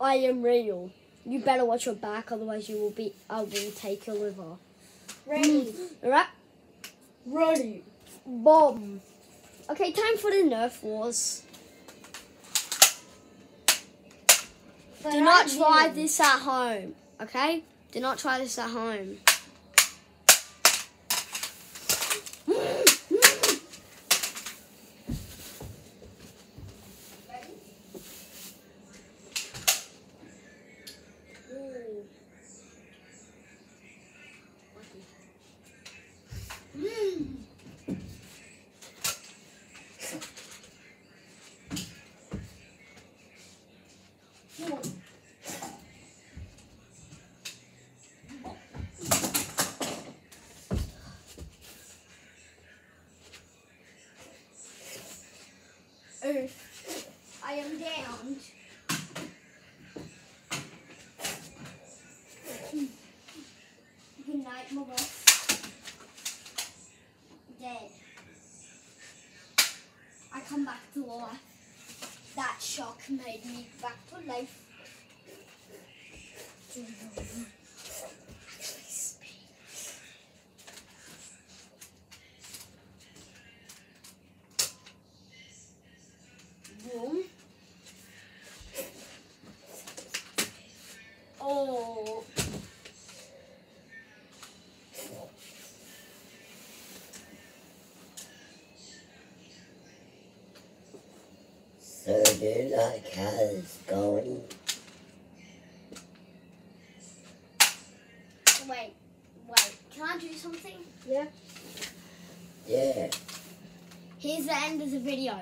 I am real. You better watch your back, otherwise you will be. I will take your liver. Ready. Alright. Ready. Bomb. Okay, time for the Nerf Wars. Do not try this at home. Okay? Do not try this at home. Earth. I am down. Good night, boss. Dead. I come back to life. That shock made me back to life. So do you like how it's going? Wait, wait. Can I do something? Yeah. Yeah. Here's the end of the video.